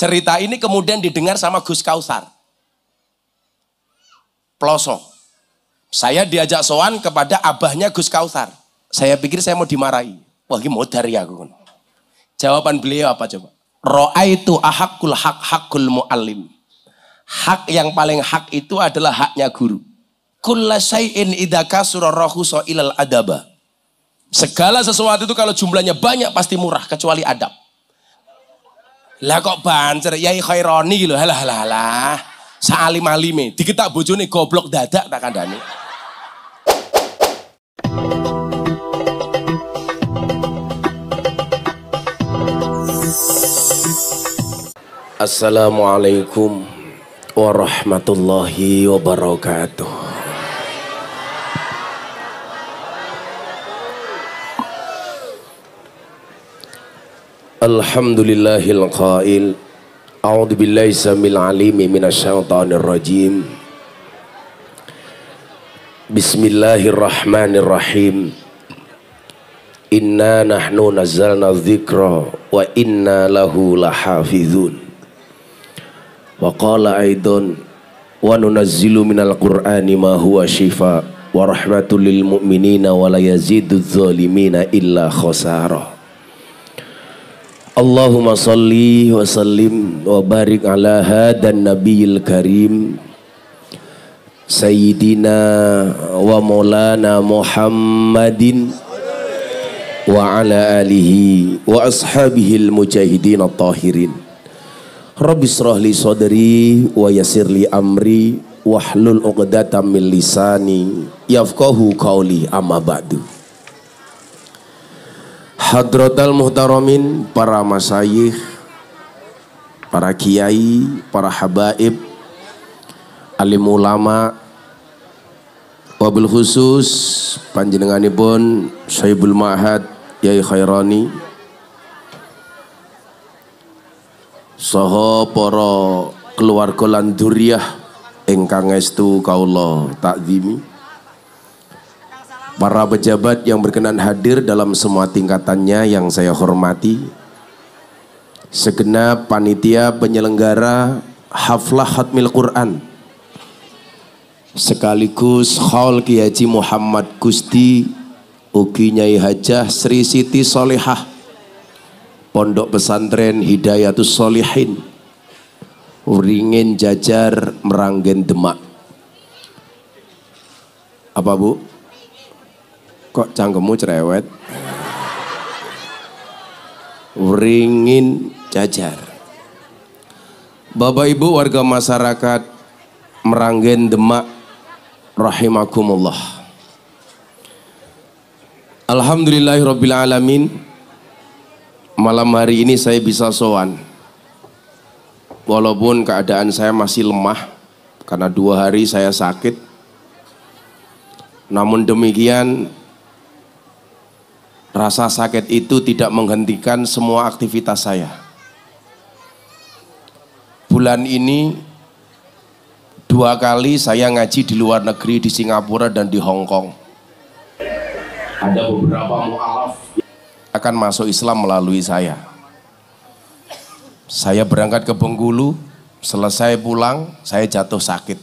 Cerita ini kemudian didengar sama Gus Kausar. Ploso. Saya diajak soan kepada abahnya Gus Kausar. Saya pikir saya mau dimarahi. Wah ini modar ya aku. Jawaban beliau apa coba? Ro'a itu ahakul hak hakul mu'alim. Hak yang paling hak itu adalah haknya guru. Kulla syai'in idha kasura so ilal adaba. Segala sesuatu itu kalau jumlahnya banyak pasti murah kecuali adab. Lah kok bancer yai khaironi gitu. Halah halah halah. Saalim alime diketak bojone goblok dadak tak kandani. Assalamualaikum warahmatullahi wabarakatuh. Alhamdulillahil qail. A'udzu billahi samil alimi minasyaitonir rajim. Bismillahirrahmanirrahim. Inna nahnu nazzalna dzikra wa inna lahu lahafizun. Wa qala aidan wa nunazzilu minal qur'ani ma huwa shifa wa rahmatul lil mu'minina wa la illa khasara Allahumma salli wa sallim wa barik ala hadan nabiyil karim Sayyidina wa maulana Muhammadin wa ala alihi wa ashabihi al-mujahidin at-tahirin. Rabbi li sadri wa yassir li amri wahlul 'uqdatam min lisani yafqahu qawli amma ba'du Hadratal muhtaramin, para masayih, para kiai, para habaib, alim ulama, wabil khusus panjenenganipun Syaibul Ma'had Yai Khairani saha para keluarga lan duriyah ingkang estu kaula takzimi para pejabat yang berkenan hadir dalam semua tingkatannya yang saya hormati, segenap panitia penyelenggara haflah hatmil Quran, sekaligus Khaul Kiai Muhammad Gusti Ugi Nyai Hajah Sri Siti Solehah Pondok Pesantren Hidayatus Solihin Uringin Jajar Meranggen Demak apa bu? Kok cangkemmu cerewet? Ringin jajar. Bapak Ibu warga masyarakat Meranggen Demak rahimakumullah. Alamin. Malam hari ini saya bisa sowan. Walaupun keadaan saya masih lemah karena dua hari saya sakit. Namun demikian Rasa sakit itu tidak menghentikan semua aktivitas saya. Bulan ini dua kali saya ngaji di luar negeri di Singapura dan di Hong Kong. Ada beberapa mualaf akan masuk Islam melalui saya. Saya berangkat ke Bengkulu, selesai pulang saya jatuh sakit.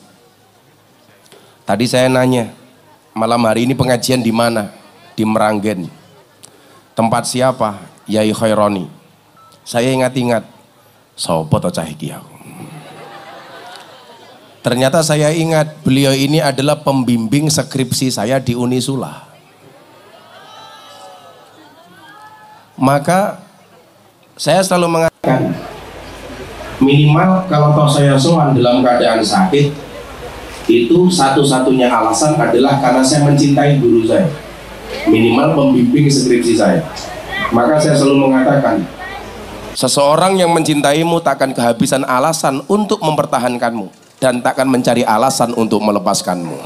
Tadi saya nanya, malam hari ini pengajian di mana? Di Meranggen. Tempat siapa? Yai Khaironi. Saya ingat-ingat. Sopo to cah aku. Ternyata saya ingat beliau ini adalah pembimbing skripsi saya di Unisula. Maka saya selalu mengatakan minimal kalau toh saya soan dalam keadaan sakit itu satu-satunya alasan adalah karena saya mencintai guru saya minimal pembimbing skripsi saya. Maka saya selalu mengatakan seseorang yang mencintaimu takkan kehabisan alasan untuk mempertahankanmu dan takkan mencari alasan untuk melepaskanmu.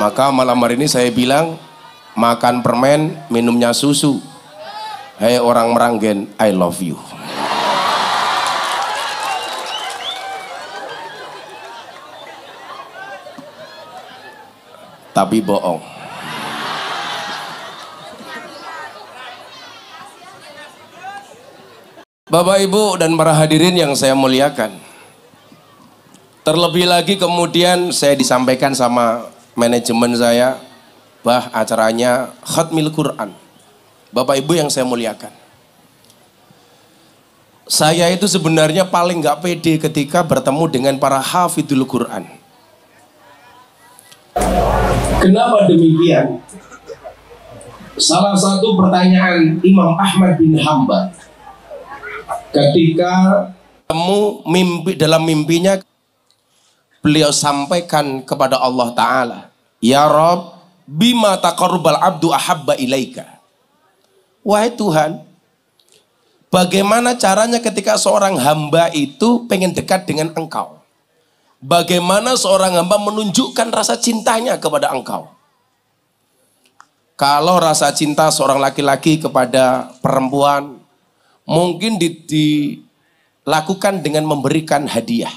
Maka malam hari ini saya bilang makan permen minumnya susu. Hei orang meranggen I love you tapi bohong. Bapak Ibu dan para hadirin yang saya muliakan. Terlebih lagi kemudian saya disampaikan sama manajemen saya, bah acaranya Khatmil Quran. Bapak Ibu yang saya muliakan. Saya itu sebenarnya paling nggak pede ketika bertemu dengan para hafidul Quran. Kenapa demikian? Salah satu pertanyaan Imam Ahmad bin Hambal ketika temu mimpi dalam mimpinya beliau sampaikan kepada Allah taala ya Rob bima taqarrubal abdu ahabba ilaika? Wahai Tuhan bagaimana caranya ketika seorang hamba itu pengen dekat dengan engkau bagaimana seorang hamba menunjukkan rasa cintanya kepada engkau kalau rasa cinta seorang laki-laki kepada perempuan mungkin dilakukan dengan memberikan hadiah.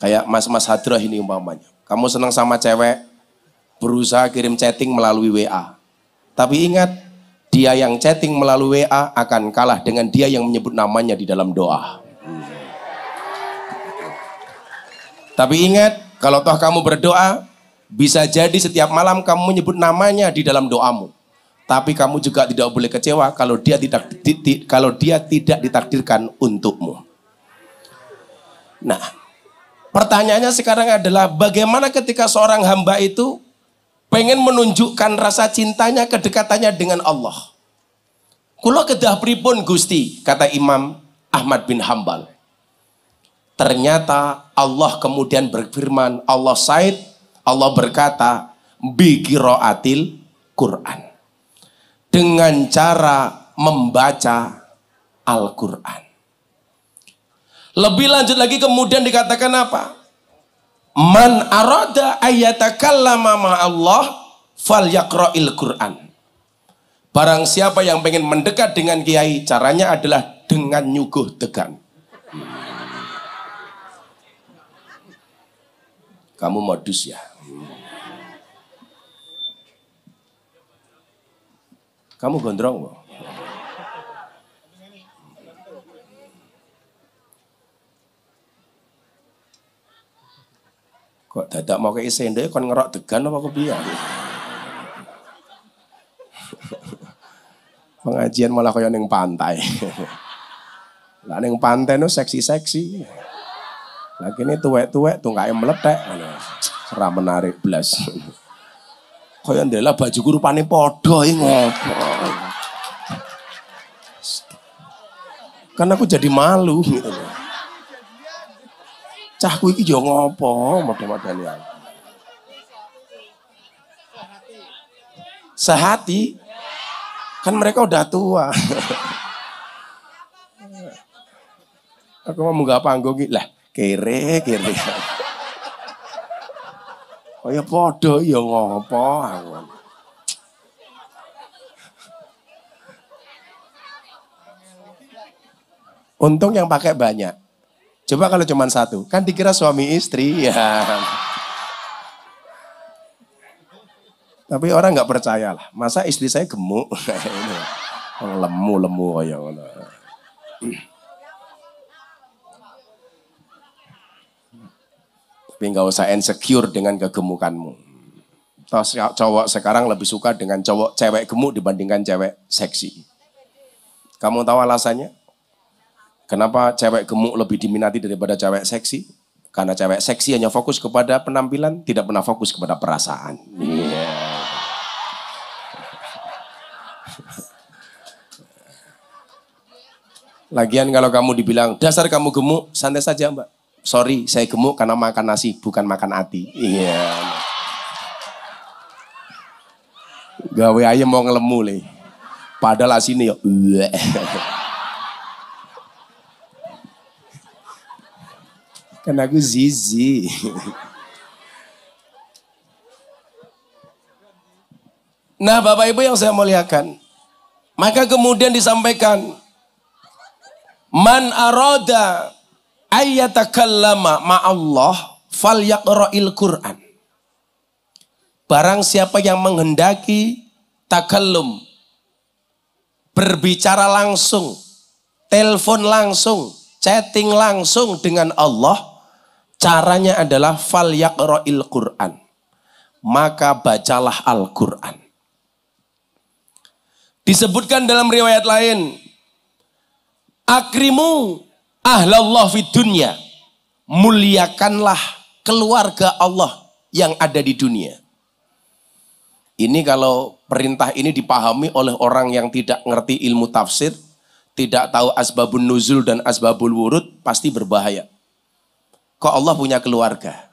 Kayak mas-mas hadrah ini umpamanya. Kamu senang sama cewek, berusaha kirim chatting melalui WA. Tapi ingat, dia yang chatting melalui WA akan kalah dengan dia yang menyebut namanya di dalam doa. Tapi ingat, kalau toh kamu berdoa, bisa jadi setiap malam kamu menyebut namanya di dalam doamu. Tapi kamu juga tidak boleh kecewa kalau dia tidak di, di, kalau dia tidak ditakdirkan untukmu. Nah, pertanyaannya sekarang adalah bagaimana ketika seorang hamba itu pengen menunjukkan rasa cintanya, kedekatannya dengan Allah. Kulo kedah pripun Gusti, kata Imam Ahmad bin Hambal. Ternyata Allah kemudian berfirman, Allah Said, Allah berkata, bi Quran dengan cara membaca Al-Quran. Lebih lanjut lagi kemudian dikatakan apa? Man arada ayatakallama Allah fal yakra'il Quran. Barang siapa yang pengen mendekat dengan kiai, caranya adalah dengan nyuguh tegan. Kamu modus ya. Kamu gondrong kok. Kok dadak mau ke sendok kon ngerok degan apa kepiye? Pengajian malah kaya ning pantai. Lah ning pantai no seksi-seksi. Lagi ini tuwek-tuwek tungkae meletek. Serah menarik belas. Kaya ndela baju rupane padha iki ngopo. Kan aku jadi malu gitu. Cahku iki yo ngopo model-model ya. Sehati. Kan mereka udah tua. aku mau munggah panggung lah kere kere. Kaya padha ya ngopo Untung yang pakai banyak. Coba kalau cuma satu, kan dikira suami istri ya. Tapi orang nggak percaya lah. Masa istri saya gemuk? Lemu-lemu kayak Tapi nggak usah insecure dengan kegemukanmu. Terus cowok sekarang lebih suka dengan cowok cewek gemuk dibandingkan cewek seksi. Kamu tahu alasannya? Kenapa cewek gemuk lebih diminati daripada cewek seksi? Karena cewek seksi hanya fokus kepada penampilan, tidak pernah fokus kepada perasaan. Yeah. Lagian kalau kamu dibilang, dasar kamu gemuk, santai saja mbak sorry saya gemuk karena makan nasi bukan makan hati. Iya. Gawe ayam mau ngelemu le. Padahal asini ya. kan aku zizi. Nah Bapak Ibu yang saya muliakan. Maka kemudian disampaikan. Man aroda ayatakallama ma'allah fal yaqra'il Qur'an. Barang siapa yang menghendaki takallum berbicara langsung telepon langsung, chatting langsung dengan Allah, caranya adalah fal yaqra'il Qur'an. Maka bacalah Al-Qur'an. Disebutkan dalam riwayat lain, akrimu ahlallah fi dunya. Muliakanlah keluarga Allah yang ada di dunia. Ini kalau perintah ini dipahami oleh orang yang tidak ngerti ilmu tafsir, tidak tahu asbabun nuzul dan asbabul wurud, pasti berbahaya. Kok Allah punya keluarga?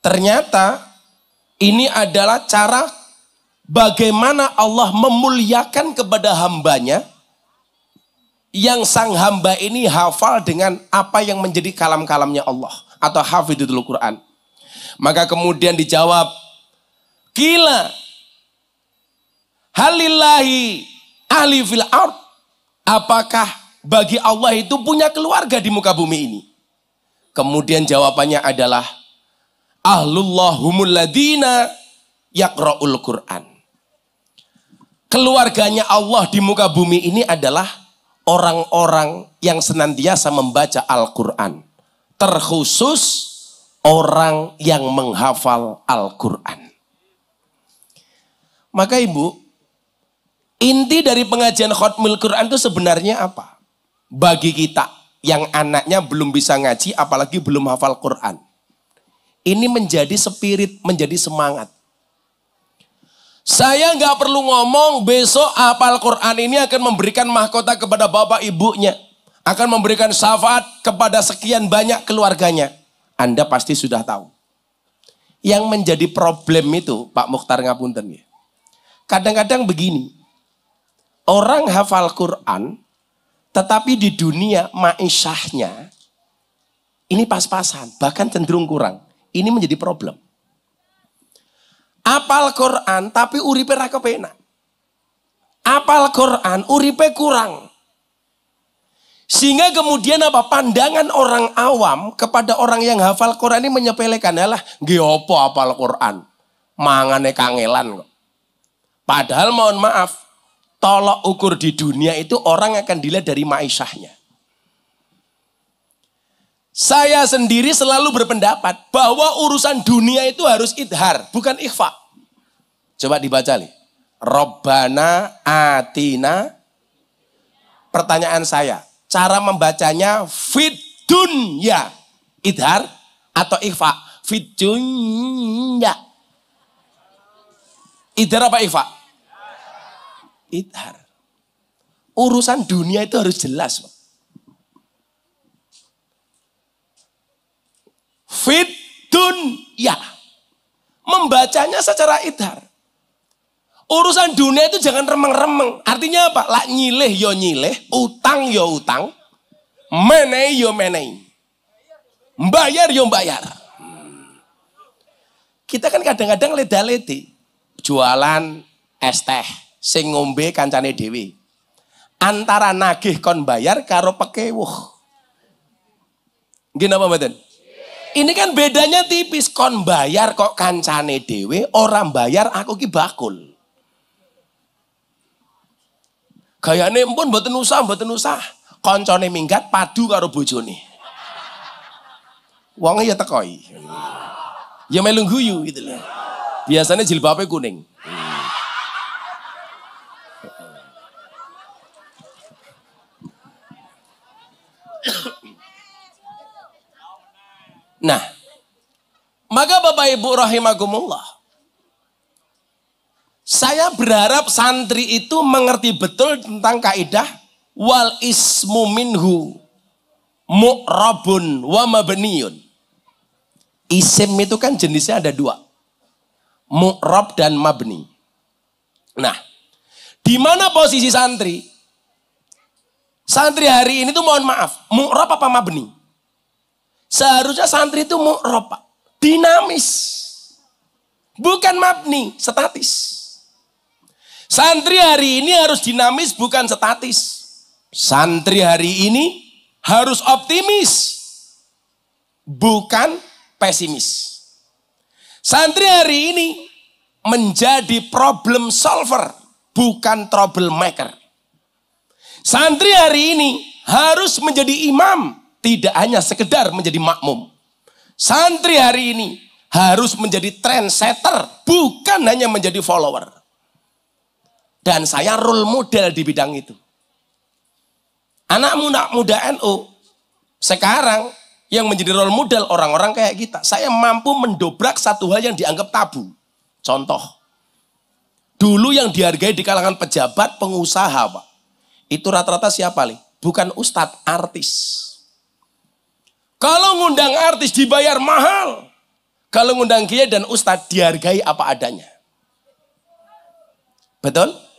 Ternyata ini adalah cara bagaimana Allah memuliakan kepada hambanya yang sang hamba ini hafal dengan apa yang menjadi kalam-kalamnya Allah atau hafidhul Quran. Maka kemudian dijawab, Kila halillahi ahli fil ard. Apakah bagi Allah itu punya keluarga di muka bumi ini? Kemudian jawabannya adalah ahlullahumul ladina yaqra'ul Quran. Keluarganya Allah di muka bumi ini adalah orang-orang yang senantiasa membaca Al-Quran. Terkhusus orang yang menghafal Al-Quran. Maka ibu, inti dari pengajian khutmul Quran itu sebenarnya apa? Bagi kita yang anaknya belum bisa ngaji, apalagi belum hafal Quran. Ini menjadi spirit, menjadi semangat. Saya nggak perlu ngomong besok apal Quran ini akan memberikan mahkota kepada bapak ibunya. Akan memberikan syafaat kepada sekian banyak keluarganya. Anda pasti sudah tahu. Yang menjadi problem itu Pak Mukhtar Ngapunten ya. Kadang-kadang begini. Orang hafal Quran tetapi di dunia ma'isyahnya ini pas-pasan, bahkan cenderung kurang. Ini menjadi problem apal Quran tapi uripe ra kepenak. Apal Quran uripe kurang. Sehingga kemudian apa pandangan orang awam kepada orang yang hafal Quran ini menyepelekan adalah geopo apal Quran. Mangane kangelan. Padahal mohon maaf, tolok ukur di dunia itu orang akan dilihat dari maisyahnya. Saya sendiri selalu berpendapat bahwa urusan dunia itu harus idhar, bukan ikhfa. Coba dibaca nih. Robbana atina. Pertanyaan saya, cara membacanya fit dunya. Idhar atau ikhfa? Fit dunya. Idhar apa ikhfa? Idhar. Urusan dunia itu harus jelas. Fit dunya. Membacanya secara idhar. Urusan dunia itu jangan remeng-remeng. Artinya apa? Lak nyileh yo nyileh, utang yo utang, menei yo menei. Bayar yo bayar. Kita kan kadang-kadang leda-ledi. Jualan es teh, sing ngombe kancane dewi. Antara nagih kon bayar karo pekewuh. Gini apa mboten? Ini kan bedanya tipis. Kon bayar kok kancane dewe, orang bayar aku ki bakul. Gayane pun mboten usah, mboten usah. Koncone minggat padu karo bojone. Wonge ya tekoi. Ya melu guyu gitu loh. Biasanya jilbabnya kuning. Nah, maka Bapak Ibu rahimakumullah. Saya berharap santri itu mengerti betul tentang kaidah wal ismu minhu mu'rabun wa mabniyun. Isim itu kan jenisnya ada dua. Mu'rab dan mabni. Nah, di mana posisi santri? Santri hari ini tuh mohon maaf, mu'rab apa mabni? Seharusnya santri itu mu'rob, dinamis. Bukan mabni, statis. Santri hari ini harus dinamis, bukan statis. Santri hari ini harus optimis, bukan pesimis. Santri hari ini menjadi problem solver, bukan troublemaker. Santri hari ini harus menjadi imam, tidak hanya sekedar menjadi makmum. Santri hari ini harus menjadi trendsetter, bukan hanya menjadi follower. Dan saya role model di bidang itu. Anak muda, muda NU sekarang yang menjadi role model orang-orang kayak kita. Saya mampu mendobrak satu hal yang dianggap tabu. Contoh, dulu yang dihargai di kalangan pejabat, pengusaha, Pak. Itu rata-rata siapa, nih? Bukan ustadz, artis. Kalau ngundang artis dibayar mahal. Kalau ngundang kiai dan ustadz dihargai apa adanya. Betul?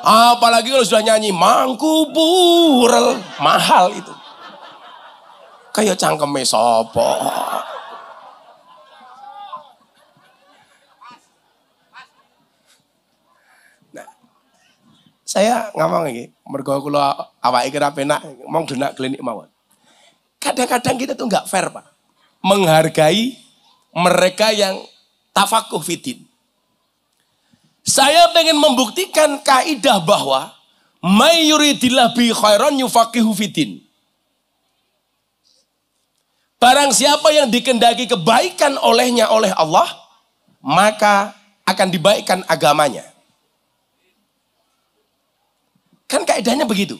Apalagi kalau sudah nyanyi mangku burel, mahal itu. Kayak cangkeme sopo. Nah, saya ngomong ini, mergo kula awake kira penak mong denak klinik mawon. Kadang-kadang kita tuh nggak fair, Pak. Menghargai mereka yang tafakuh fitin. Saya pengen membuktikan kaidah bahwa mayuridillah bi khairan yufaqihu fitin. Barang siapa yang dikendaki kebaikan olehnya oleh Allah, maka akan dibaikkan agamanya. Kan kaidahnya begitu.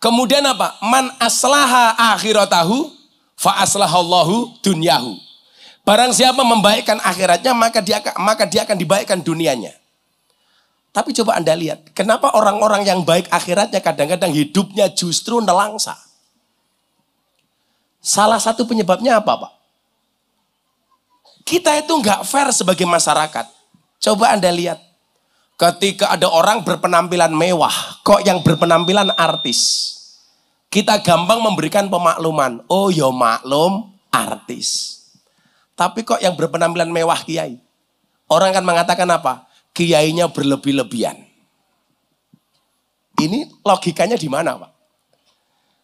Kemudian apa? Man aslaha akhiratahu fa aslahallahu dunyahu. Barang siapa membaikkan akhiratnya maka dia maka dia akan dibaikkan dunianya. Tapi coba Anda lihat, kenapa orang-orang yang baik akhiratnya kadang-kadang hidupnya justru nelangsa? Salah satu penyebabnya apa Pak? Kita itu nggak fair sebagai masyarakat. Coba Anda lihat, ketika ada orang berpenampilan mewah, kok yang berpenampilan artis? Kita gampang memberikan pemakluman. Oh ya maklum, artis. Tapi kok yang berpenampilan mewah kiai? Orang kan mengatakan apa? Kiainya berlebih-lebihan. Ini logikanya di mana, Pak?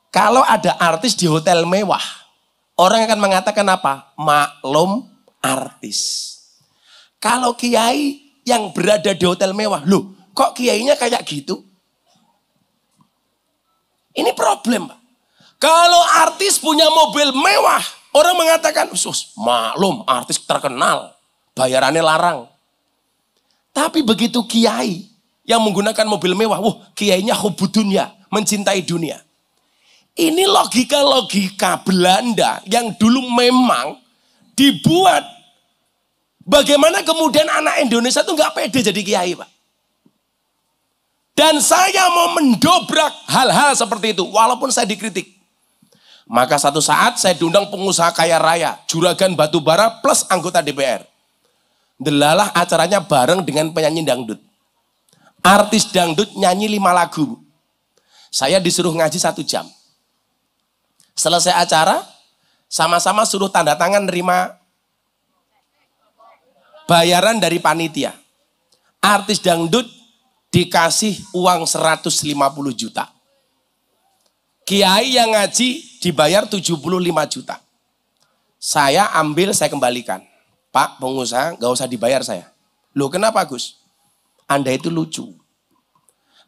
Kalau ada artis di hotel mewah, orang akan mengatakan apa? Maklum artis. Kalau kiai yang berada di hotel mewah, loh, kok kiainya kayak gitu? Ini problem, Pak. Kalau artis punya mobil mewah, orang mengatakan, sus, maklum artis terkenal, bayarannya larang. Tapi begitu kiai yang menggunakan mobil mewah, wah kiainya hubudunya, mencintai dunia. Ini logika-logika Belanda yang dulu memang dibuat. Bagaimana kemudian anak Indonesia itu nggak pede jadi kiai, Pak. Dan saya mau mendobrak hal-hal seperti itu, walaupun saya dikritik. Maka satu saat saya diundang pengusaha kaya raya, juragan batu bara plus anggota DPR. Delalah acaranya bareng dengan penyanyi dangdut. Artis dangdut nyanyi lima lagu. Saya disuruh ngaji satu jam. Selesai acara, sama-sama suruh tanda tangan nerima bayaran dari panitia. Artis dangdut dikasih uang 150 juta. Kiai yang ngaji dibayar 75 juta. Saya ambil, saya kembalikan. Pak pengusaha gak usah dibayar saya. Loh kenapa Gus? Anda itu lucu.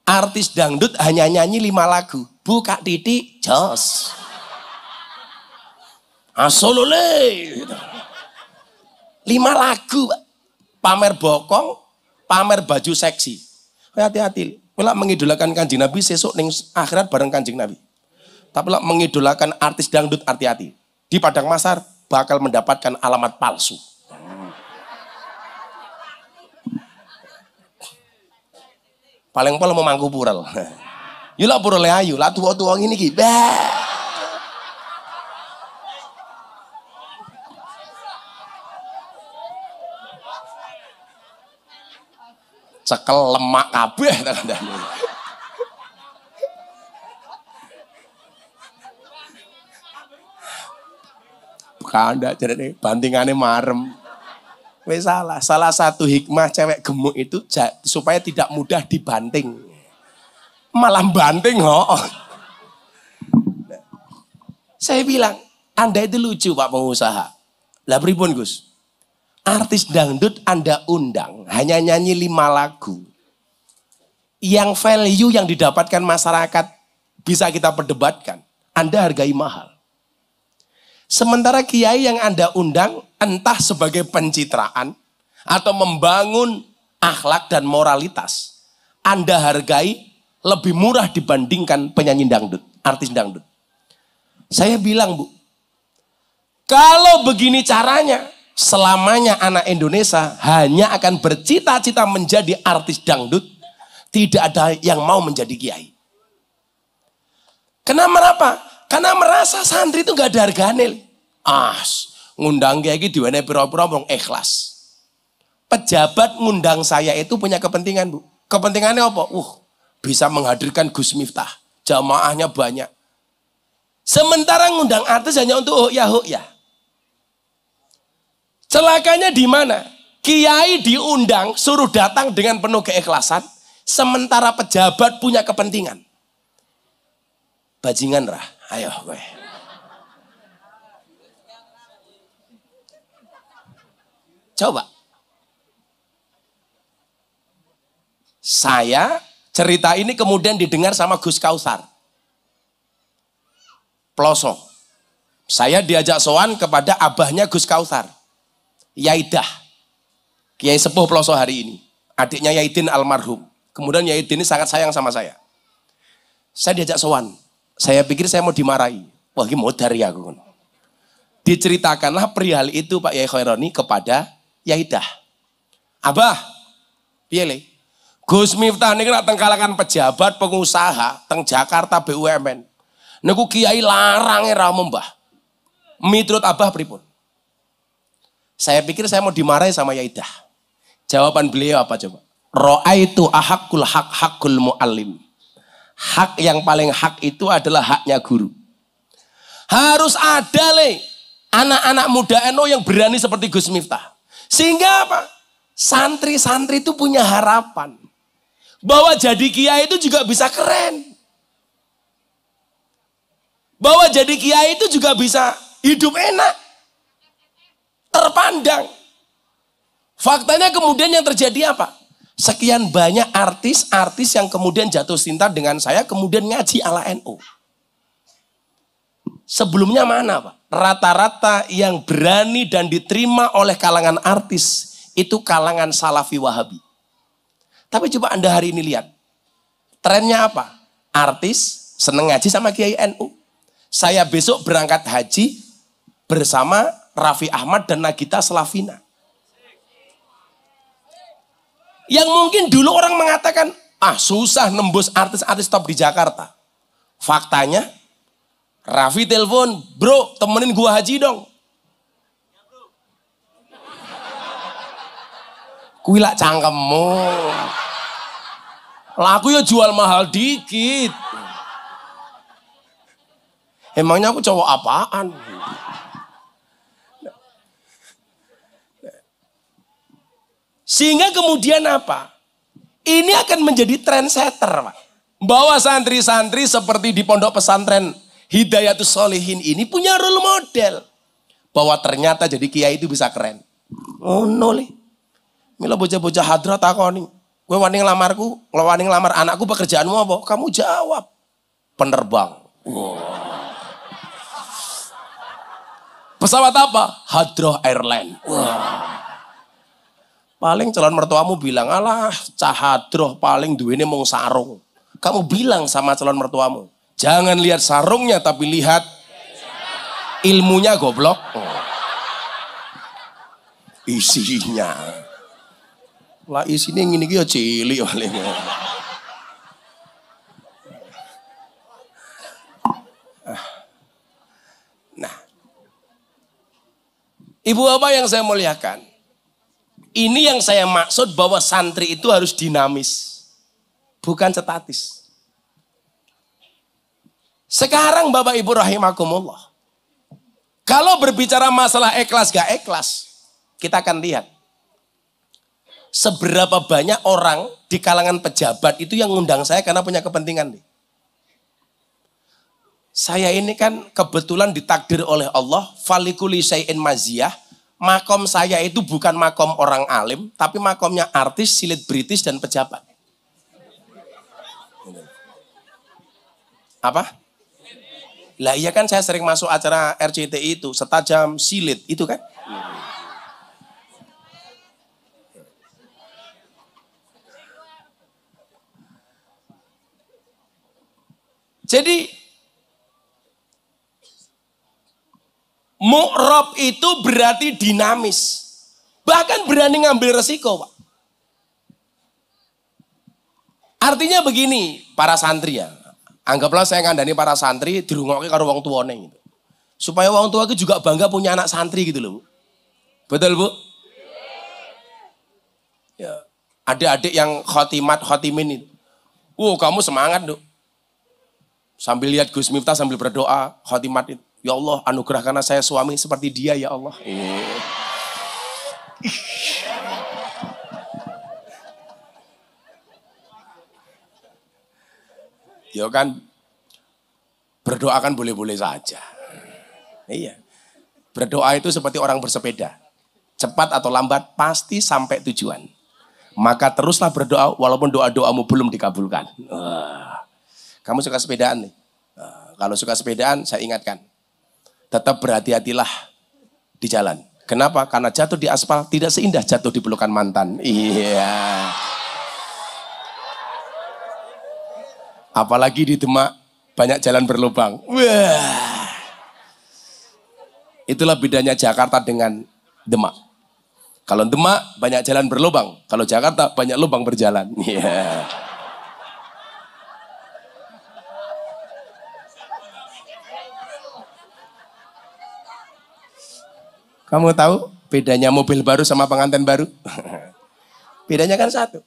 Artis dangdut hanya nyanyi lima lagu. Buka titik, jos. Asolole. Lima lagu. Pamer bokong, pamer baju seksi. Hati-hati. Kalau mengidolakan kanjeng Nabi, sesuk ning akhirat bareng kanjeng Nabi. Tapi kalau mengidolakan artis dangdut, hati-hati. Di padang masar bakal mendapatkan alamat palsu. Paling paling mau mangku pural. Yuk lah pural ayu, lah tua-tua ini ki. Cekel lemak kabeh kandhane. Kanda jadi bantingannya marem. Wes salah. Salah satu hikmah cewek gemuk itu supaya tidak mudah dibanting. Malah banting ho. Saya bilang, Anda itu lucu Pak pengusaha. Lah pripun Gus? Artis dangdut Anda undang, hanya nyanyi lima lagu. Yang value yang didapatkan masyarakat bisa kita perdebatkan. Anda hargai mahal. Sementara kiai yang Anda undang entah sebagai pencitraan atau membangun akhlak dan moralitas, Anda hargai lebih murah dibandingkan penyanyi dangdut, artis dangdut. Saya bilang, Bu, kalau begini caranya, selamanya anak Indonesia hanya akan bercita-cita menjadi artis dangdut, tidak ada yang mau menjadi kiai. Kenapa? Karena merasa santri itu gak ada harganya. Ah, ngundang kayak gitu, ini pura-pura ikhlas. Pejabat ngundang saya itu punya kepentingan, Bu. Kepentingannya apa? Uh, bisa menghadirkan Gus Miftah. Jamaahnya banyak. Sementara ngundang artis hanya untuk oh ya, oh ya. Celakanya di mana? Kiai diundang, suruh datang dengan penuh keikhlasan. Sementara pejabat punya kepentingan. Bajingan rah, ayo gue. Coba. Saya cerita ini kemudian didengar sama Gus Kausar. Ploso. Saya diajak soan kepada abahnya Gus Kausar. Yaidah. Kiai Sepuh Ploso hari ini. Adiknya Yaidin almarhum. Kemudian Yaidin ini sangat sayang sama saya. Saya diajak soan. Saya pikir saya mau dimarahi. Wah ini modar ya aku. Diceritakanlah perihal itu Pak Yai Khaironi kepada Yaidah. Abah, pilih. Gus Miftah ini kan kalangan pejabat, pengusaha, teng Jakarta BUMN. Niku kiai larang era mbah. Mitrut abah pripun? Saya pikir saya mau dimarahi sama Yaidah. Jawaban beliau apa coba? Ro'a itu ahakul hak hakul mu'alim. Hak yang paling hak itu adalah haknya guru. Harus ada le anak-anak muda NU yang berani seperti Gus Miftah. Sehingga apa? Santri-santri itu punya harapan. Bahwa jadi kiai itu juga bisa keren. Bahwa jadi kiai itu juga bisa hidup enak. Terpandang. Faktanya kemudian yang terjadi apa? Sekian banyak artis-artis yang kemudian jatuh cinta dengan saya, kemudian ngaji ala NU. Sebelumnya mana Pak? rata-rata yang berani dan diterima oleh kalangan artis itu kalangan salafi wahabi. Tapi coba Anda hari ini lihat. Trennya apa? Artis seneng ngaji sama Kiai NU. Saya besok berangkat haji bersama Raffi Ahmad dan Nagita Slavina. Yang mungkin dulu orang mengatakan, ah susah nembus artis-artis top di Jakarta. Faktanya Raffi telepon, bro temenin gua haji dong. Kuilak cangkemmu. Laku ya jual mahal dikit. Emangnya aku cowok apaan? Sehingga kemudian apa? Ini akan menjadi trendsetter, Pak. Bahwa santri-santri seperti di pondok pesantren Hidayatus Solihin ini punya role model. Bahwa ternyata jadi kiai itu bisa keren. Oh no li. Mila bocah-bocah hadrat nih. Gue wani ngelamarku, wani ngelamar anakku pekerjaanmu apa? Kamu jawab. Penerbang. Wow. Pesawat apa? Hadroh Airline. Wow. Paling calon mertuamu bilang, alah cahadroh paling duitnya mau sarung. Kamu bilang sama calon mertuamu, Jangan lihat sarungnya tapi lihat ilmunya goblok. Oh. Isinya. Lah isinya ini ya cilik paling. Nah. Ibu apa yang saya muliakan? Ini yang saya maksud bahwa santri itu harus dinamis. Bukan statis. Sekarang Bapak Ibu rahimakumullah. Kalau berbicara masalah ikhlas gak ikhlas, kita akan lihat. Seberapa banyak orang di kalangan pejabat itu yang ngundang saya karena punya kepentingan nih. Saya ini kan kebetulan ditakdir oleh Allah, falikuli sayin maziyah, makom saya itu bukan makom orang alim, tapi makomnya artis, silit British, dan pejabat. Apa? Lah iya kan saya sering masuk acara RCTI itu, setajam silit, itu kan? Jadi mu'rob itu berarti dinamis. Bahkan berani ngambil resiko, Pak. Artinya begini, para santri ya. Anggaplah saya ngandani para santri dirungokke karo wong tuane gitu. Supaya wong tua juga bangga punya anak santri gitu loh. Betul, Bu? Ya. Adik-adik yang khotimat khotimin itu. Wow, kamu semangat, Dok. Sambil lihat Gus Miftah sambil berdoa, khotimat itu. Ya Allah, anugerah karena saya suami seperti dia ya Allah. Ya kan berdoa kan boleh-boleh saja. Iya. Berdoa itu seperti orang bersepeda. Cepat atau lambat pasti sampai tujuan. Maka teruslah berdoa walaupun doa-doamu belum dikabulkan. kamu suka sepedaan nih. kalau suka sepedaan saya ingatkan. Tetap berhati-hatilah di jalan. Kenapa? Karena jatuh di aspal tidak seindah jatuh di pelukan mantan. Iya. Apalagi di Demak banyak jalan berlubang. Wah. Itulah bedanya Jakarta dengan Demak. Kalau Demak banyak jalan berlubang, kalau Jakarta banyak lubang berjalan. Yeah. Kamu tahu bedanya mobil baru sama pengantin baru? bedanya kan satu.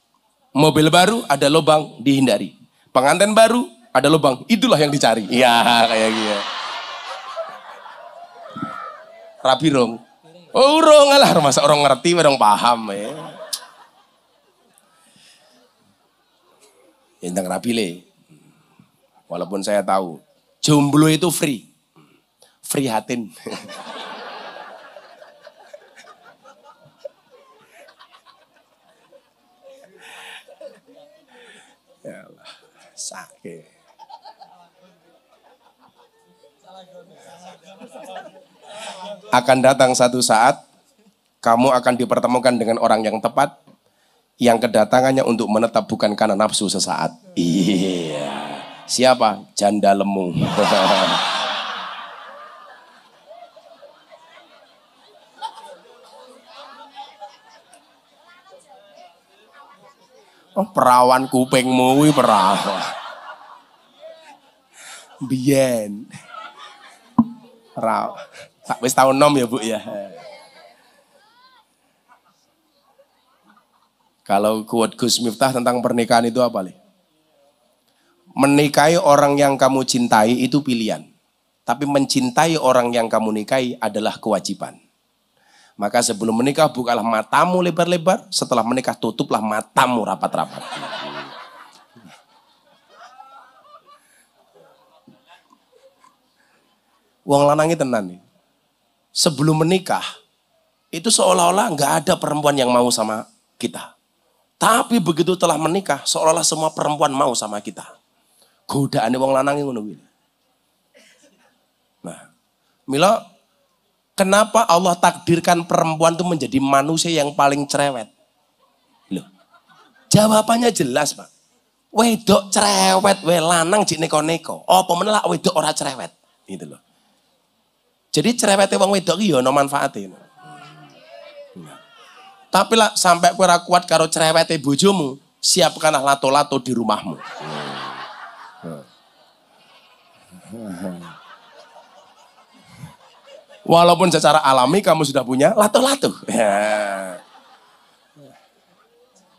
Mobil baru ada lubang dihindari. Pengantin baru, ada lubang. Itulah yang dicari. Iya, kayak gitu. Rapi rong. Oh, rong lah. Masa orang ngerti, orang paham ya. Tentang rapi le. Walaupun saya tahu. Jomblo itu free. Free hatin. Sakit. Akan datang satu saat kamu akan dipertemukan dengan orang yang tepat yang kedatangannya untuk menetap bukan karena nafsu sesaat. Iya. Siapa? Janda lemu. Oh, perawan kupingmu kuwi perawan. Biyen. Perawan. Tak wis tahun nom ya, Bu ya. Kalau kuat Gus Miftah tentang pernikahan itu apa, nih? Menikahi orang yang kamu cintai itu pilihan. Tapi mencintai orang yang kamu nikahi adalah kewajiban. Maka sebelum menikah bukalah matamu lebar-lebar, setelah menikah tutuplah matamu rapat-rapat. Wong lanangi tenan nih. Sebelum menikah, itu seolah-olah nggak ada perempuan yang mau sama kita. Tapi begitu telah menikah, seolah-olah semua perempuan mau sama kita. Godaan wong lanangi ngono Nah, Mila Kenapa Allah takdirkan perempuan itu menjadi manusia yang paling cerewet? Loh, jawabannya jelas pak. Wedok cerewet, we lanang jik neko-neko. Oh pemenang wedok ora cerewet. Gitu loh. Jadi cerewetnya wong wedok iya no manfaatnya. Tapi lah sampai kue kuat karo cerewetnya bojomu, siapkanlah lato-lato di rumahmu. Walaupun secara alami kamu sudah punya lato-lato. Ya.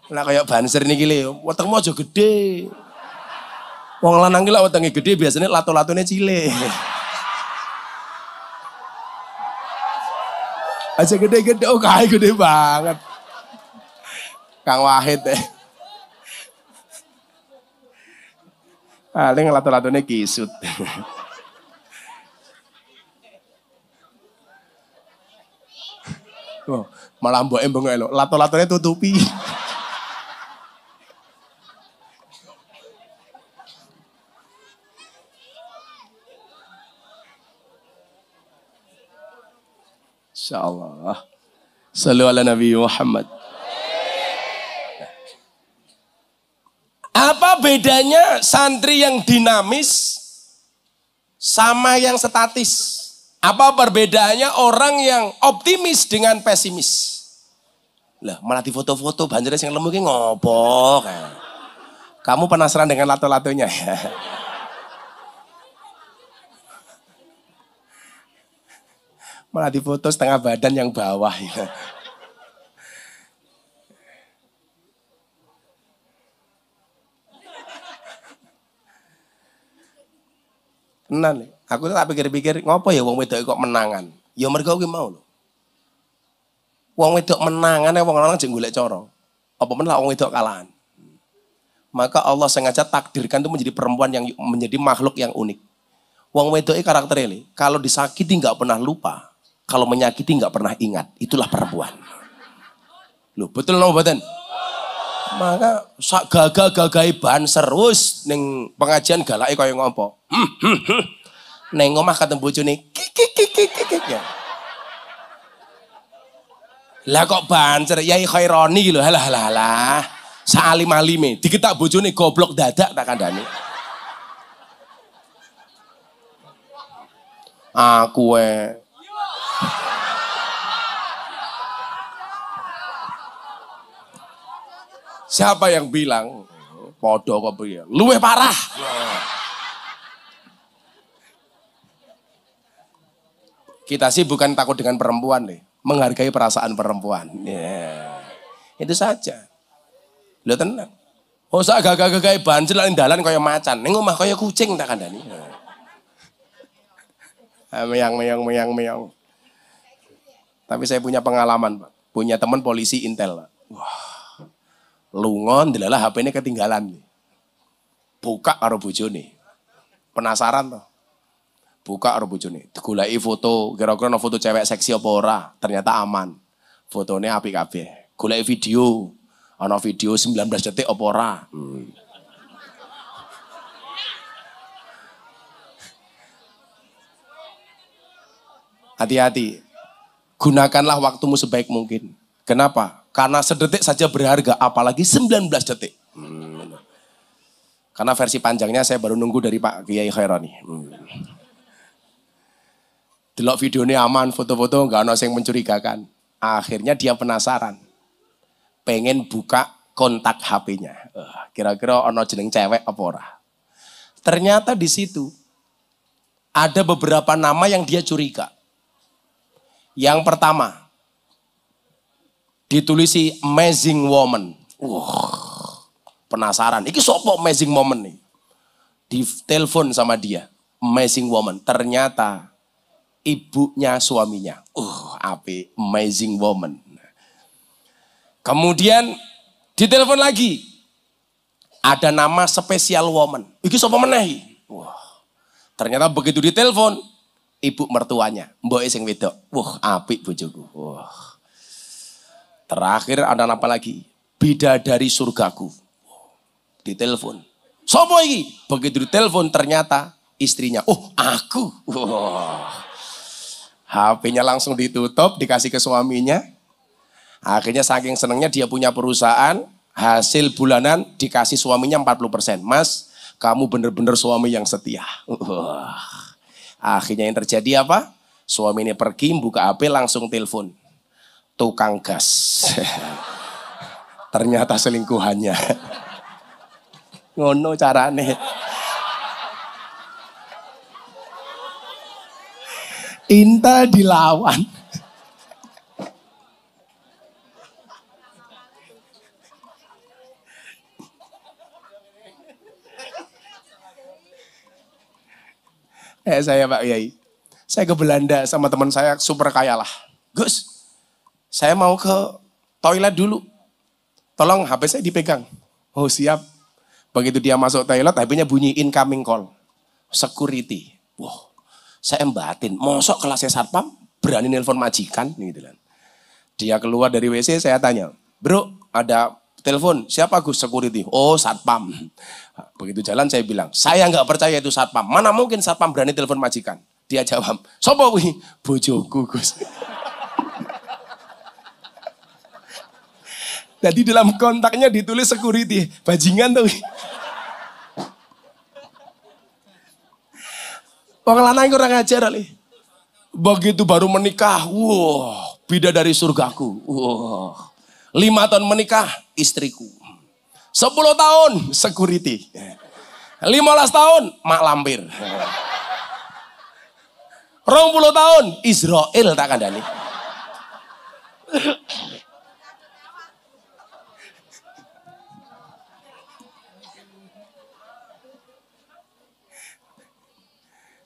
Nah kayak banser nih gile, weteng mau gede. Wong lanang gila wetengnya gede biasanya lato-latonya cile. Aja gede-gede, oh kayak gede banget. Kang Wahid deh. Paling lato-latonya kisut. Oh, malah mbok embeng elok. Lato-latone tutupi. Insyaallah. Sallu ala Nabi Muhammad. Apa bedanya santri yang dinamis sama yang statis? Apa perbedaannya orang yang optimis dengan pesimis? Lah, malah di foto-foto banjir yang lemu ngopo Kamu penasaran dengan lato-latonya ya? Malah di foto setengah badan yang bawah ya. Tenan Aku tuh tak pikir-pikir ngopo ya wong wedok kok menangan. Ya mergo kuwi mau lho. Wong wedok menangan wong lanang jeng golek cara. Apa men wong wedok kalahan. Maka Allah sengaja takdirkan itu menjadi perempuan yang menjadi makhluk yang unik. Wong wedok karakter ini, kalau disakiti nggak pernah lupa, kalau menyakiti nggak pernah ingat, itulah perempuan. Loh, betul no badan? Maka sak gagah-gagahi ban serus ning pengajian galake kaya ngopo. Hmm, hmm, hmm. Neng omah kata bojone. Lah kok bancer Yai Khaironi lho halah halah halah. Salim alime diketak bojone goblok dadak tak kandhani. Aku eh Siapa yang bilang podo kok piye? Luwih parah. Kita sih bukan takut dengan perempuan nih, menghargai perasaan perempuan. Yeah. Itu saja. Lo tenang. Oh sak gagah-gagah banjir lan dalan kaya macan, ning omah kaya kucing tak kandhani. Ah, meyang meyang meyang meyang. Tapi saya punya pengalaman, Pak. Punya teman polisi intel, Pak. Wah lungon delalah HP ini ketinggalan. Buka karo bojone. Penasaran toh. Buka karo bojone. Digoleki foto, kira-kira no foto cewek seksi apa ora. Ternyata aman. Fotonya api kabeh. Goleki video. Ana video 19 detik apa ora. Hmm. Hati-hati. Gunakanlah waktumu sebaik mungkin. Kenapa? Karena sedetik saja berharga, apalagi 19 detik. Hmm. Karena versi panjangnya saya baru nunggu dari Pak Kiai Khairani. Hmm. Delok videonya aman, foto-foto nggak ada yang mencurigakan. Akhirnya dia penasaran. Pengen buka kontak HP-nya. Kira-kira ono jeneng cewek apa ora. Ternyata di situ ada beberapa nama yang dia curiga. Yang pertama, ditulisi amazing woman. Wah, penasaran. Iki sopo amazing woman nih? Di telepon sama dia, amazing woman. Ternyata ibunya suaminya. Uh, api amazing woman. Kemudian ditelepon lagi. Ada nama spesial woman. Iki sopo menehi? Wah. Ternyata begitu ditelepon, ibu mertuanya, mbok sing wedok. Wah, apik bojoku. Wah. Terakhir ada apa lagi? Bidadari surgaku. Ditelepon. Sopo iki? Begitu ditelepon ternyata istrinya. Oh, aku. Wow. HP-nya langsung ditutup, dikasih ke suaminya. Akhirnya saking senangnya dia punya perusahaan, hasil bulanan dikasih suaminya 40%. Mas, kamu bener-bener suami yang setia. Akhirnya yang terjadi apa? Suami ini pergi, buka HP, langsung telepon tukang gas. Ternyata selingkuhannya. Ngono carane. Inta dilawan. Eh saya Pak Yai. Saya ke Belanda sama teman saya super kaya lah. Gus, saya mau ke toilet dulu. Tolong HP saya dipegang. Oh siap. Begitu dia masuk toilet, HP-nya bunyi incoming call. Security. Wow, saya embatin. Mosok kelasnya satpam berani nelpon majikan. Gitu kan. Dia keluar dari WC, saya tanya. Bro, ada telepon. Siapa Gus security? Oh satpam. Begitu jalan saya bilang, saya nggak percaya itu satpam. Mana mungkin satpam berani telepon majikan? Dia jawab, sopo wih? Bojoku Gus. Jadi dalam kontaknya ditulis security, bajingan tuh. Wong lanang kurang ajar kali. Begitu baru menikah, wah, beda dari surgaku. Wah. Lima tahun menikah, istriku. Sepuluh tahun, security. Lima belas tahun, mak lampir. Rong puluh tahun, Israel tak kandani.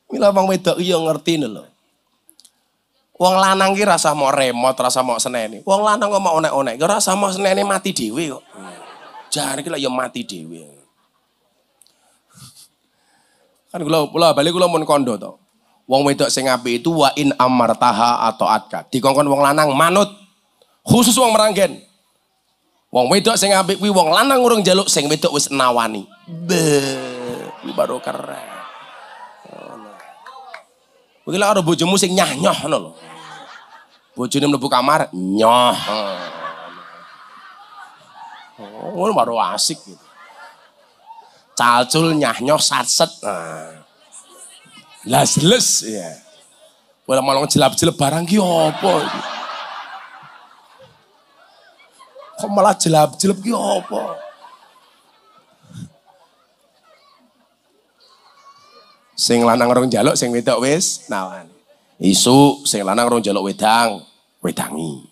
Mila bang wedok iya ngerti nih loh. Wong lanang ki rasa mau remote, rasa mau seneni. Wong lanang kok mau onek-onek, ki rasa mau seneni mati dhewe kok. Jangan kira ya mati dhewe. Kan kula kula balik kula mun kondo to. Wong wedok sing apik itu wa in amartaha atau atka. Dikongkon wong lanang manut. Khusus wong meranggen. Wong wedok sing apik kuwi wong lanang urung jaluk sing wedok wis nawani. Be, baru keren. Lek ada bojomu sing nyah-nyoh ngono lho. Bojone mlebu kamar nyoh. Oh, ngono baru asik gitu. Calcul nyah-nyoh satset. Nah. Lah jelas ya. Wala malah jelap-jelep barang ki iki? Kok malah jelap-jelep ki apa? Sing lanang rong jaluk, sing wedok wis nawan. Isu sing lanang rong jaluk wedang, wedangi.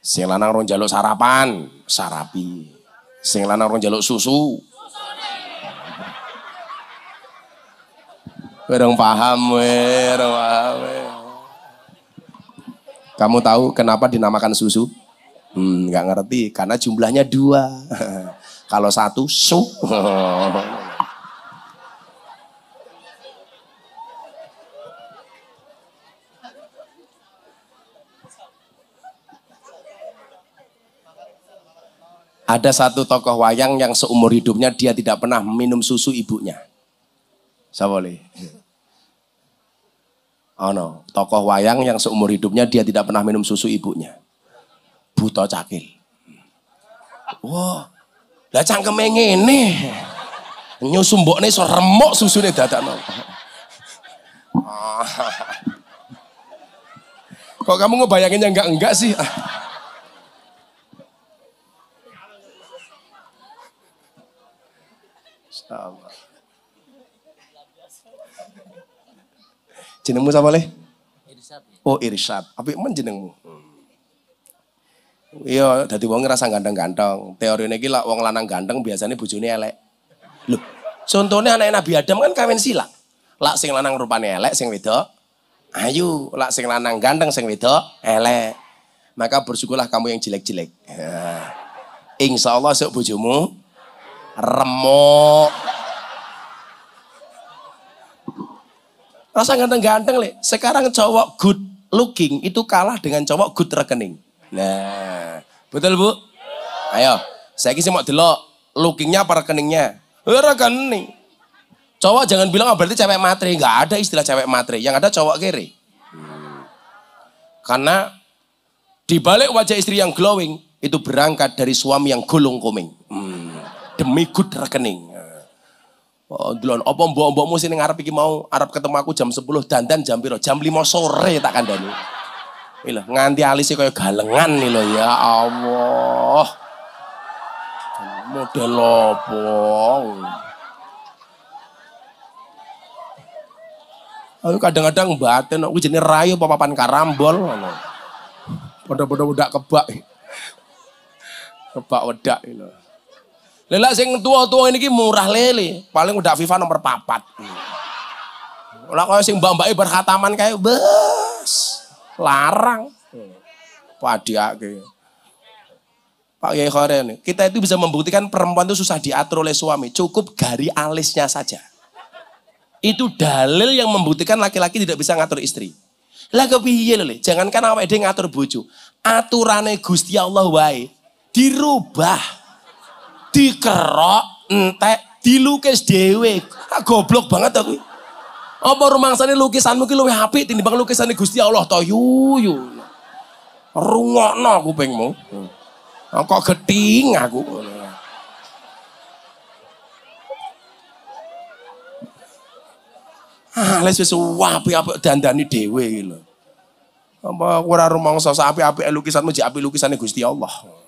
Sing lanang rong jaluk sarapan, sarapi. Sing lanang rong jaluk susu. Werong paham, werong paham. Kamu tahu kenapa dinamakan susu? Hmm, nggak ngerti, karena jumlahnya dua. Kalau satu, su. Ada satu tokoh wayang yang seumur hidupnya dia tidak pernah minum susu ibunya. Saya boleh. Oh no, tokoh wayang yang seumur hidupnya dia tidak pernah minum susu ibunya. Buto cakil. Wah, lah cangkeme ngene. Nyusu mbokne so remuk susune dadakno. Kok kamu ngebayanginnya enggak-enggak sih? Allah. Jenengmu siapa leh? Oh Irsyad. Apa men jenengmu? Iya, dadi wong ngerasa ganteng-ganteng. Teori ini gila, wong lanang ganteng biasanya bojone elek. Loh, contohnya anak Nabi Adam kan kawin silang. Lak sing lanang rupane elek, sing wedok ayu. Lak sing lanang ganteng, sing wedok elek. Maka bersyukurlah kamu yang jelek-jelek. Insya Allah sok bojomu remuk. Rasa ganteng-ganteng le. Sekarang cowok good looking itu kalah dengan cowok good rekening. Nah, betul bu? Ayo, saya kisah mau delok lookingnya apa rekeningnya? Eh, rekening. Cowok jangan bilang oh, berarti cewek matre. Enggak ada istilah cewek matre. Yang ada cowok kere. Karena di balik wajah istri yang glowing itu berangkat dari suami yang gulung kuming. Hmm demi good rekening. Oh, dulon apa mbok-mbokmu sini ngarep iki mau arep ketemu aku jam 10 dandan jam piro? Jam 5 sore tak kandani. Iki nganti alise kaya galengan nih lho ya Allah. Model apa? Aku kadang-kadang batin aku jenenge rayu papan karambol. Padha-padha udah kebak. Kebak wedak lho. Lelak sing tua-tua ini murah lele, paling udah FIFA nomor papat. Lah kaya sing mbak-mbake berkhataman kayak bes larang. Padiake. Pak Yai Khoren, kita itu bisa membuktikan perempuan itu susah diatur oleh suami. Cukup gari alisnya saja. Itu dalil yang membuktikan laki-laki tidak bisa ngatur istri. Lah kepiye lho, jangankan awake dhewe ngatur bojo. Aturane Gusti Allah wae dirubah dikerok, entek, dilukis dewe. Ah, goblok banget aku. Apa rumangsane lukisanmu ki luwih apik tinimbang lukisane Gusti Allah to yuyu. Rungokno kupingmu. Kok geting aku. Ah, les wis apik-apik dandani dhewe iki lho. Apa ora rumangsa apik-apik lukisanmu jek apik lukisane Gusti Allah.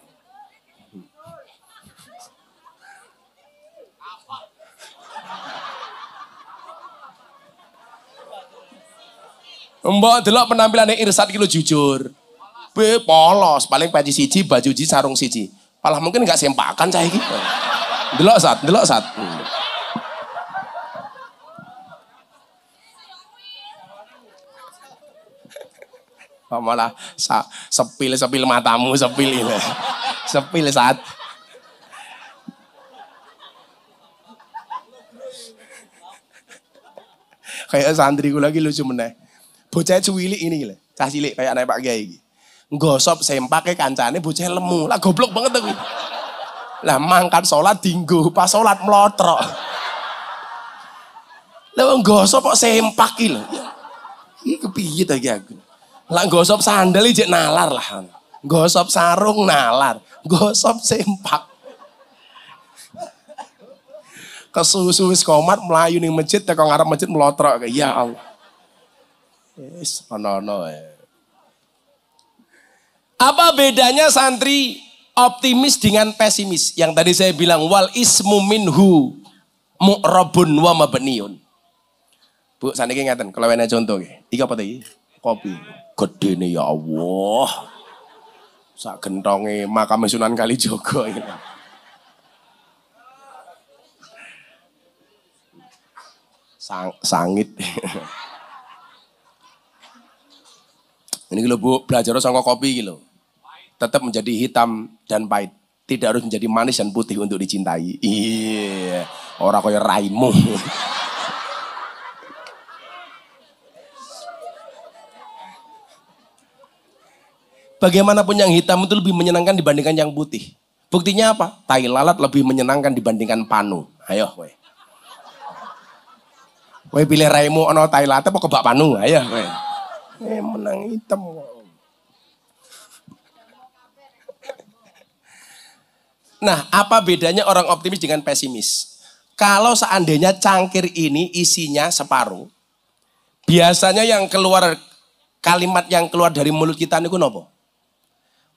Mbok delok penampilannya Irsat iki jujur. Be polos, paling peci siji, baju siji, sarung siji. Malah mungkin nggak sempakan cah iki. Delok sat, delok sat. Hmm. Malah sa, sepil sepil matamu sepil ini. Sepil saat. Kayak santri gue lagi lucu meneh. Bocah cuwilik ini gila. Cah cilik kayak anak Pak Kiai iki. Gosop sempake kancane bocah lemu. Lah goblok banget tuh. Lah mangkat sholat dinggo, pas sholat melotrok. Lah gosop kok sempak iki lho. Iki kepiye ta aku? Lah gosop sandal iki nalar lah. Gosop sarung nalar, gosop sempak. Kesusu wis komat melayu ning masjid teko ngarep masjid melotrok. Ya Allah. Yes, ono-ono Apa bedanya santri optimis dengan pesimis? Yang tadi saya bilang wal ismu minhu mu'rabun wa mabniun. Bu, saniki ngaten, kalau enak contoh. Iki apa tadi? Kopi. Gede nih ya Allah. Sak gentonge makam Sunan Kalijogo ini. Sang, sangit. Ini lo bu, belajar sama kopi gitu. Tetap menjadi hitam dan pahit. Tidak harus menjadi manis dan putih untuk dicintai. Iya, orang kaya raimu. Bagaimanapun yang hitam itu lebih menyenangkan dibandingkan yang putih. Buktinya apa? Tai lalat lebih menyenangkan dibandingkan panu. Ayo, weh. Weh pilih raimu ono tai lalat apa kebak panu? Ayo, weh. Eh menang hitam. Nah, apa bedanya orang optimis dengan pesimis? Kalau seandainya cangkir ini isinya separuh, biasanya yang keluar kalimat yang keluar dari mulut kita ini nopo?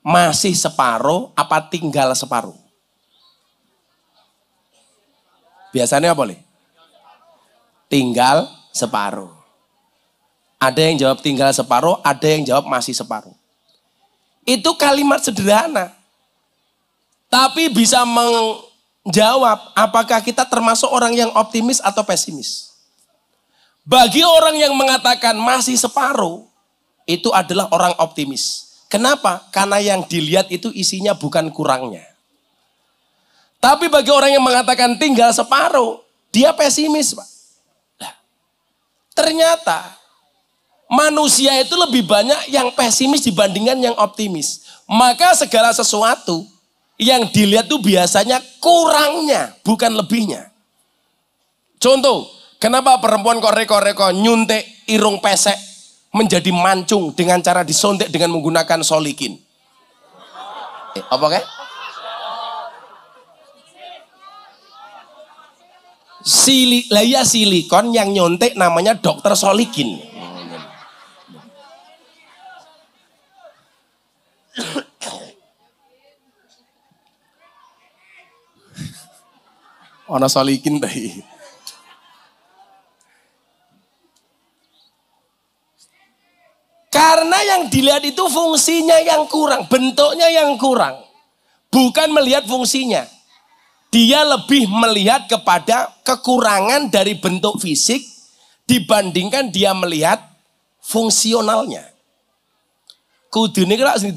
Masih separuh apa tinggal separuh? Biasanya apa boleh? Tinggal separuh. Ada yang jawab tinggal separuh, ada yang jawab masih separuh. Itu kalimat sederhana. Tapi bisa menjawab apakah kita termasuk orang yang optimis atau pesimis. Bagi orang yang mengatakan masih separuh, itu adalah orang optimis. Kenapa? Karena yang dilihat itu isinya bukan kurangnya. Tapi bagi orang yang mengatakan tinggal separuh, dia pesimis, Pak. Nah, ternyata manusia itu lebih banyak yang pesimis dibandingkan yang optimis. Maka segala sesuatu yang dilihat itu biasanya kurangnya, bukan lebihnya. Contoh, kenapa perempuan kok reko-reko nyuntik irung pesek menjadi mancung dengan cara disontek dengan menggunakan solikin? Eh, apa kayak? Sili, lah ya silikon yang nyontek namanya dokter solikin. Ana salikin tadi. Karena yang dilihat itu fungsinya yang kurang, bentuknya yang kurang. Bukan melihat fungsinya. Dia lebih melihat kepada kekurangan dari bentuk fisik dibandingkan dia melihat fungsionalnya. Kudune kira sing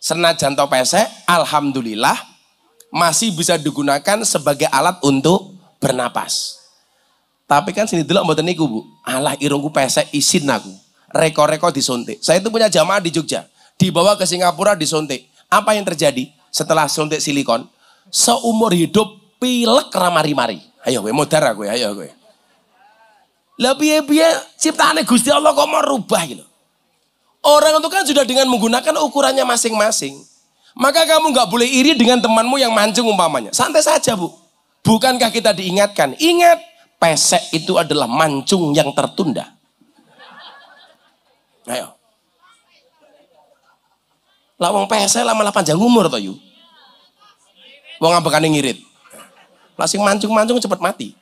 senajan to pesek, alhamdulillah masih bisa digunakan sebagai alat untuk bernapas. Tapi kan sini dulu mboten niku, Bu. Alah irungku pesek isin aku. Reko-reko disuntik. Saya itu punya jamaah di Jogja. Dibawa ke Singapura disuntik. Apa yang terjadi setelah suntik silikon? Seumur hidup pilek ramari-mari. Ayo gue modar aku ya, ayo gue. Lebih piye ciptaannya Gusti Allah kok mau rubah gitu. Orang itu kan sudah dengan menggunakan ukurannya masing-masing. Maka kamu nggak boleh iri dengan temanmu yang mancung umpamanya. Santai saja bu. Bukankah kita diingatkan? Ingat, pesek itu adalah mancung yang tertunda. Ayo. Lawang pesek lama malah panjang umur toh yuk. Wong ambekane ngirit. Lasing mancung-mancung cepat mati.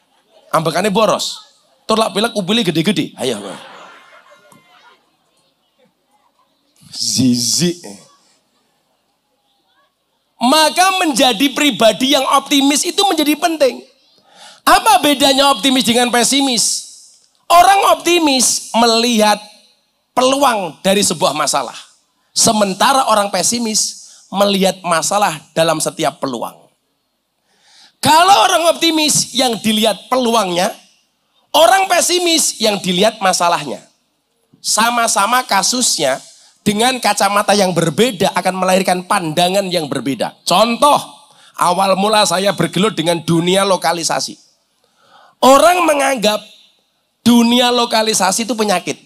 Ambekane boros. Tolak belak ubili gede-gede. Ayo. Zizi. Maka menjadi pribadi yang optimis itu menjadi penting. Apa bedanya optimis dengan pesimis? Orang optimis melihat peluang dari sebuah masalah. Sementara orang pesimis melihat masalah dalam setiap peluang. Kalau orang optimis yang dilihat peluangnya, orang pesimis yang dilihat masalahnya. Sama-sama kasusnya dengan kacamata yang berbeda akan melahirkan pandangan yang berbeda. Contoh, awal mula saya bergelut dengan dunia lokalisasi. Orang menganggap dunia lokalisasi itu penyakit.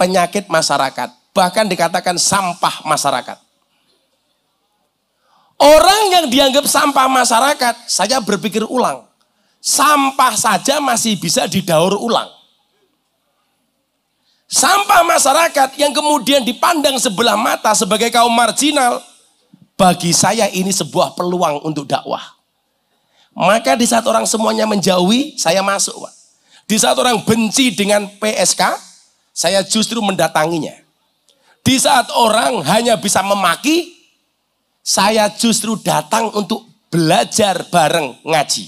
Penyakit masyarakat. Bahkan dikatakan sampah masyarakat. Orang yang dianggap sampah masyarakat, saya berpikir ulang. Sampah saja masih bisa didaur ulang. Sampah masyarakat yang kemudian dipandang sebelah mata sebagai kaum marginal, bagi saya ini sebuah peluang untuk dakwah. Maka di saat orang semuanya menjauhi, saya masuk. Pak. Di saat orang benci dengan PSK, saya justru mendatanginya. Di saat orang hanya bisa memaki, saya justru datang untuk belajar bareng ngaji.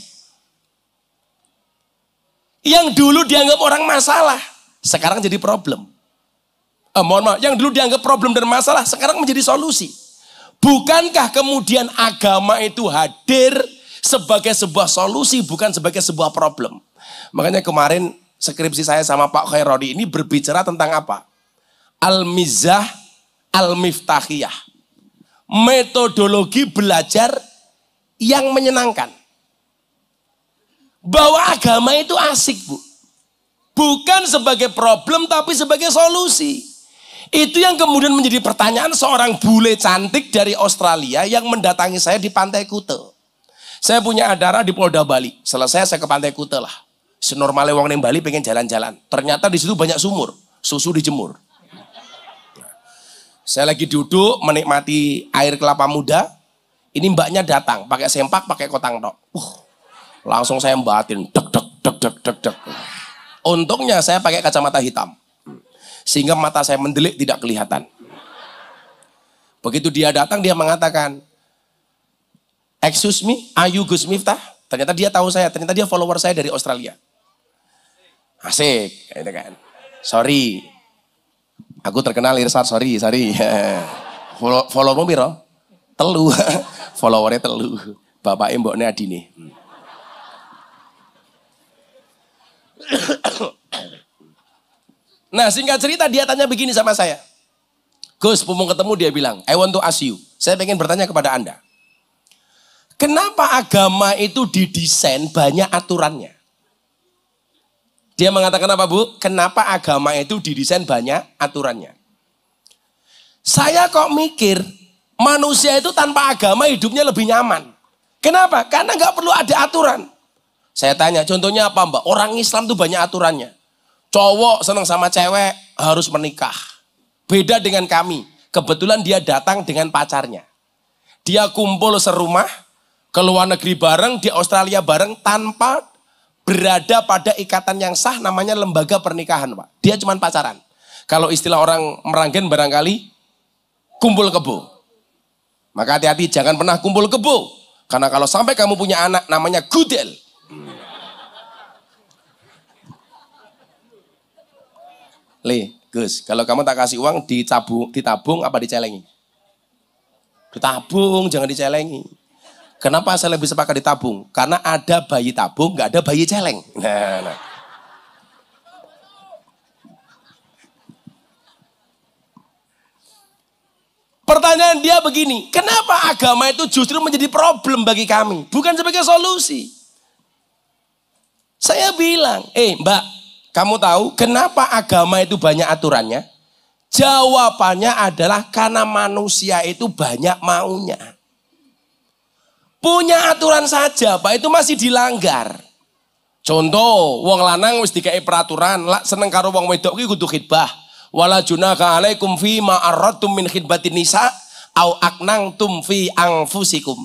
Yang dulu dianggap orang masalah, sekarang jadi problem. Eh, mohon maaf, yang dulu dianggap problem dan masalah, sekarang menjadi solusi. Bukankah kemudian agama itu hadir sebagai sebuah solusi, bukan sebagai sebuah problem. Makanya kemarin skripsi saya sama Pak Khairodi ini berbicara tentang apa? Al-Mizah Al-Miftahiyah. Metodologi belajar yang menyenangkan. Bahwa agama itu asik, Bu. Bukan sebagai problem tapi sebagai solusi. Itu yang kemudian menjadi pertanyaan seorang bule cantik dari Australia yang mendatangi saya di Pantai Kute. Saya punya adara di Polda Bali. Selesai saya ke Pantai Kute lah. Senormalnya wong neng Bali pengen jalan-jalan. Ternyata di situ banyak sumur, susu dijemur. Saya lagi duduk menikmati air kelapa muda. Ini mbaknya datang pakai sempak, pakai kotang tok. Uh, langsung saya batin, dek dek dek dek dek dek. Untungnya saya pakai kacamata hitam. Sehingga mata saya mendelik tidak kelihatan. Begitu dia datang dia mengatakan, Excuse me, are you Gus Miftah? Ternyata dia tahu saya, ternyata dia follower saya dari Australia. Asik, gitu kan. Sorry, aku terkenal Irsad, sorry, sorry. Follow, follow biro? Telu, followernya telu. Bapak mboknya Adine. Nah singkat cerita dia tanya begini sama saya. Gus, pemung ketemu dia bilang, I want to ask you. Saya pengen bertanya kepada anda. Kenapa agama itu didesain banyak aturannya? Dia mengatakan apa bu? Kenapa agama itu didesain banyak aturannya? Saya kok mikir manusia itu tanpa agama hidupnya lebih nyaman. Kenapa? Karena nggak perlu ada aturan. Saya tanya, contohnya apa mbak? Orang Islam tuh banyak aturannya. Cowok senang sama cewek harus menikah. Beda dengan kami. Kebetulan dia datang dengan pacarnya. Dia kumpul serumah, ke luar negeri bareng, di Australia bareng tanpa berada pada ikatan yang sah namanya lembaga pernikahan Pak. Dia cuma pacaran. Kalau istilah orang meranggen barangkali kumpul kebo. Maka hati-hati jangan pernah kumpul kebo. Karena kalau sampai kamu punya anak namanya gudel. Le, Gus, kalau kamu tak kasih uang ditabung, ditabung apa dicelengi? Ditabung, jangan dicelengi. Kenapa saya lebih sepakat ditabung? Karena ada bayi tabung, nggak ada bayi celeng. Nah, nah. Pertanyaan dia begini, kenapa agama itu justru menjadi problem bagi kami? Bukan sebagai solusi. Saya bilang, eh mbak, kamu tahu kenapa agama itu banyak aturannya? Jawabannya adalah karena manusia itu banyak maunya. Punya aturan saja, Pak, itu masih dilanggar. Contoh, wong lanang wis dikai peraturan, lak seneng karo wong wedok ki kudu khidbah. Wala junaka alaikum fi ma aradtum min khidbatin nisa au aknang tum fi angfusikum.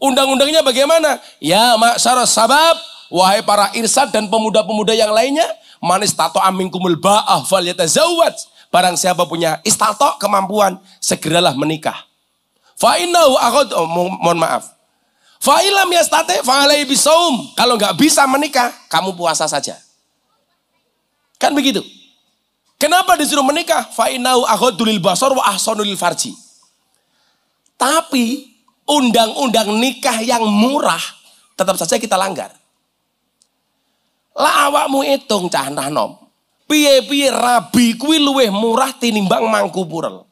Undang-undangnya bagaimana? Ya maksara sabab, wahai para irsad dan pemuda-pemuda yang lainnya, manis tato kumul ba'ah fal. Barang siapa punya istato kemampuan, segeralah menikah. Fa'innahu akhud, oh, mohon maaf. Fa'ilam yastate fa'alai bisaum. Kalau nggak bisa menikah, kamu puasa saja. Kan begitu. Kenapa disuruh menikah? Fa'innahu akhudulil basar wa ahsanulil farji. Tapi undang-undang nikah yang murah tetap saja kita langgar. Lah awakmu hitung cah nom. Piye-piye rabi kuwi luweh murah tinimbang mangku purel.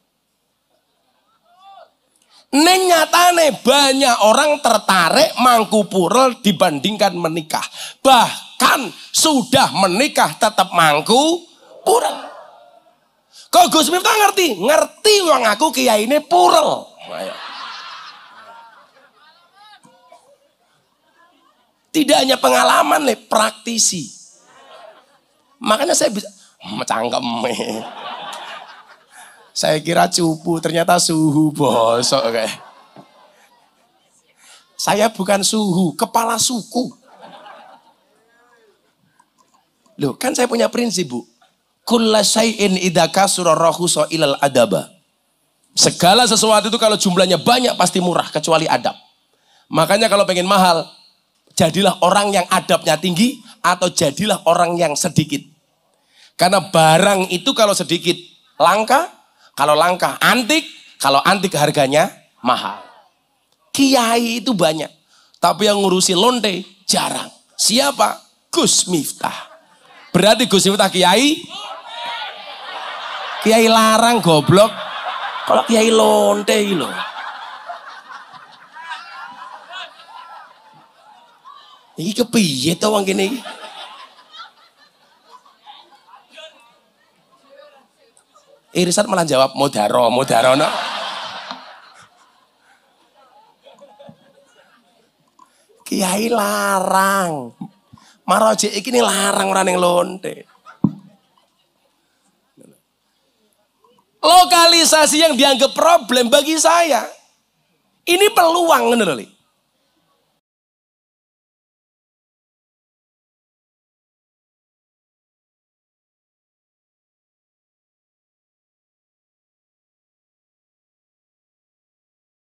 Neng nyatane banyak orang tertarik mangku purel dibandingkan menikah. Bahkan sudah menikah tetap mangku purel. Kok Gus Miftah ngerti? Ngerti wong aku kiai ini purel. Tidak hanya pengalaman, le, praktisi. Makanya saya bisa macangkem. Saya kira cupu, ternyata suhu bosok kayak. Saya bukan suhu, kepala suku. Loh, kan saya punya prinsip, Bu. Kulla syai'in idza kasura ilal adaba. Segala sesuatu itu kalau jumlahnya banyak pasti murah kecuali adab. Makanya kalau pengen mahal, jadilah orang yang adabnya tinggi atau jadilah orang yang sedikit. Karena barang itu kalau sedikit langka, kalau langka antik, kalau antik harganya mahal. Kiai itu banyak, tapi yang ngurusi lonte jarang. Siapa? Gus Miftah. Berarti Gus Miftah kiai? Kiai larang goblok. Kalau kiai lonte loh. Iki kepiye to wong kene iki? Irisan malah jawab modaro, modaro no. Kiai larang. Maroje iki nih larang orang yang lonte. Lokalisasi yang dianggap problem bagi saya. Ini peluang